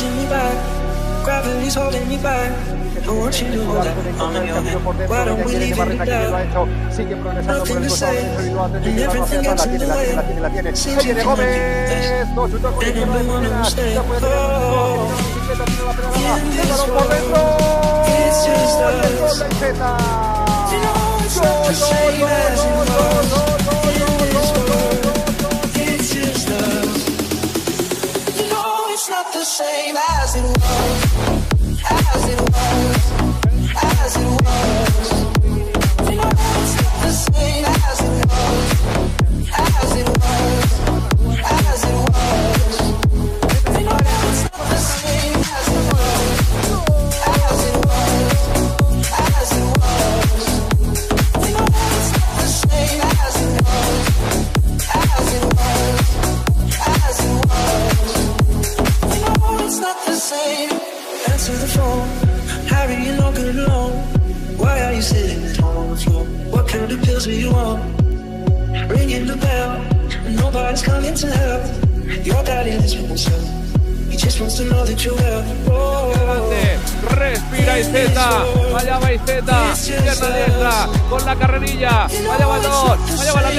holding me back. Gravity's holding me back. I want you to hold it. Why don't we leave it at Nothing to say, and everything gets in the way. Seems you and. Oh, in this world, it's just us. You know it's not the same as same as it was. Harry, you're not good alone. Why are you sitting at home on the floor? What kind of pills are you on? Ringing the bell, nobody's coming to help. Your daddy lives with himself. Levante, respira Iseta, allá va Iseta, pierna diestra, con la carrerilla, allá va el dos, allá va la gol.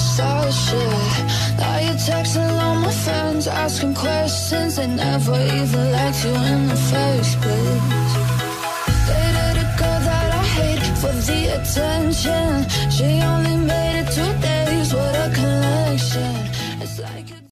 solid shit. Now you're texting all my friends Asking questions. They never even liked you in the first place.